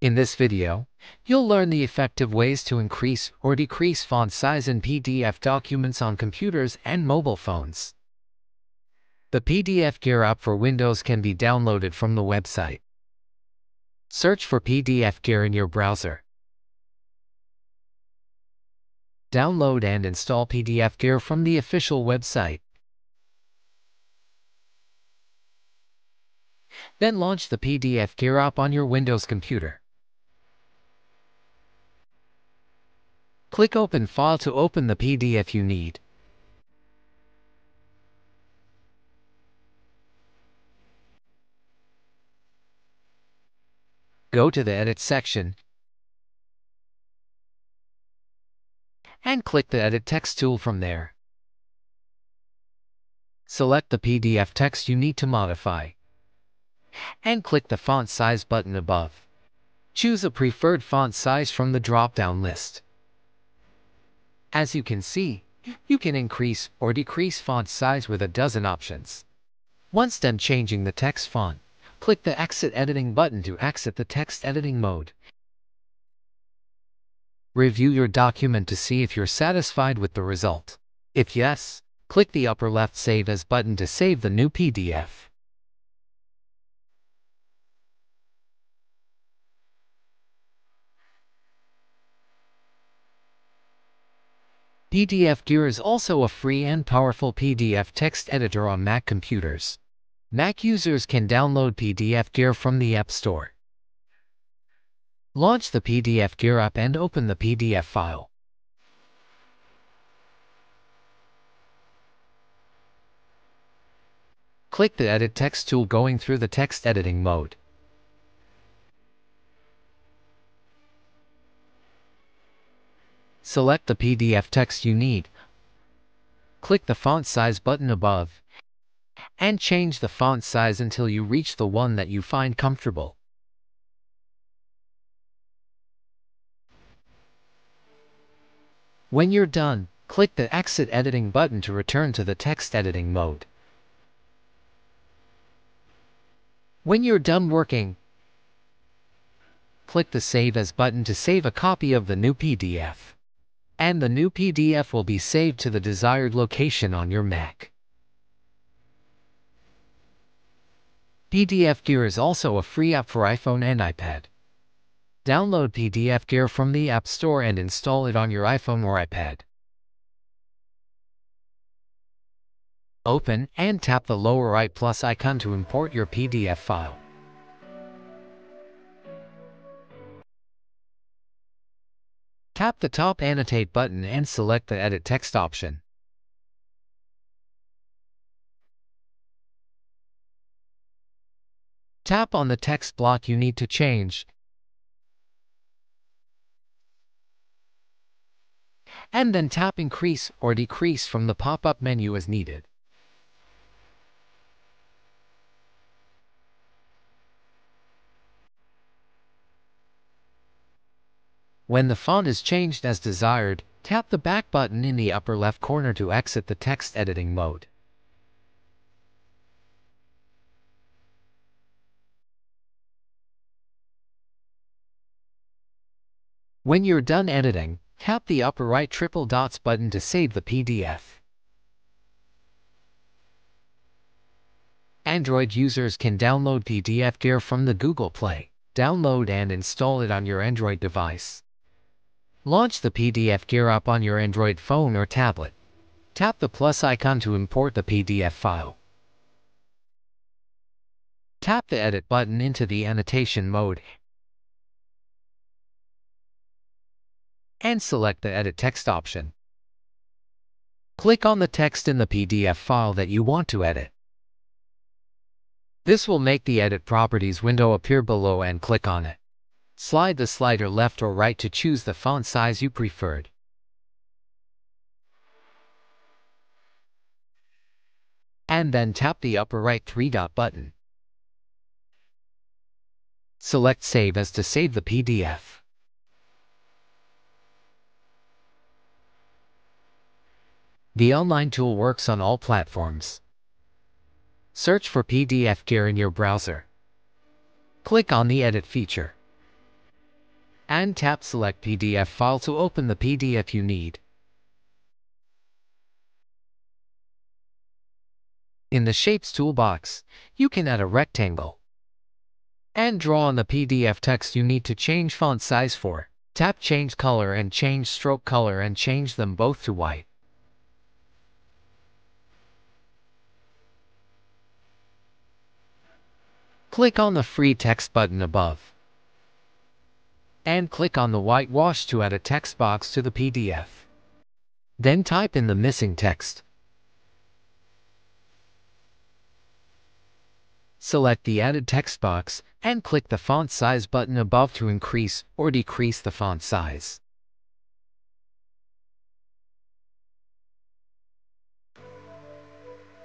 In this video, you'll learn the effective ways to increase or decrease font size in PDF documents on computers and mobile phones. The PDFgear app for Windows can be downloaded from the website. Search for PDFgear in your browser. Download and install PDFgear from the official website. Then launch the PDFgear app on your Windows computer. Click Open File to open the PDF you need. Go to the Edit section and click the Edit Text tool from there. Select the PDF text you need to modify and click the Font Size button above. Choose a preferred font size from the drop-down list. As you can see, you can increase or decrease font size with a dozen options. Once done changing the text font, click the Exit Editing button to exit the text editing mode. Review your document to see if you're satisfied with the result. If yes, click the upper left Save As button to save the new PDF. PDFgear is also a free and powerful PDF text editor on Mac computers. Mac users can download PDFgear from the App Store. Launch the PDFgear app and open the PDF file. Click the Edit Text tool going through the text editing mode. Select the PDF text you need. Click the font size button above and change the font size until you reach the one that you find comfortable. When you're done, click the Exit Editing button to return to the text editing mode. When you're done working, click the Save As button to save a copy of the new PDF and the new PDF will be saved to the desired location on your Mac. PDFgear is also a free app for iPhone and iPad. Download PDFgear from the App Store and install it on your iPhone or iPad. Open and tap the lower right plus icon to import your PDF file. Tap the top Annotate button and select the Edit Text option. Tap on the text block you need to change. And then tap Increase or Decrease from the pop-up menu as needed. When the font is changed as desired, tap the back button in the upper left corner to exit the text editing mode. When you're done editing, tap the upper right triple dots button to save the PDF. Android users can download PDFgear from the Google Play, download and install it on your Android device. Launch the PDFgear app on your Android phone or tablet. Tap the plus icon to import the PDF file. Tap the Edit button into the annotation mode and select the Edit Text option. Click on the text in the PDF file that you want to edit. This will make the Edit Properties window appear below and click on it. Slide the slider left or right to choose the font size you preferred. And then tap the upper right three-dot button. Select Save as to save the PDF. The online tool works on all platforms. Search for PDFgear in your browser. Click on the Edit feature. And tap Select PDF file to open the PDF you need. In the Shapes toolbox, you can add a rectangle and draw on the PDF text you need to change font size for. Tap Change Color and change Stroke Color and change them both to white. Click on the Free Text button above and click on the whitewash to add a text box to the PDF. Then type in the missing text. Select the added text box and click the font size button above to increase or decrease the font size.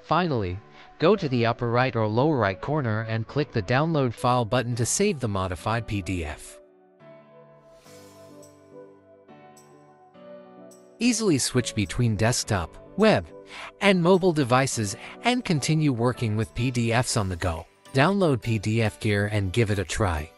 Finally, go to the upper right or lower right corner and click the Download File button to save the modified PDF. Easily switch between desktop, web, and mobile devices and continue working with PDFs on the go. Download PDFgear and give it a try.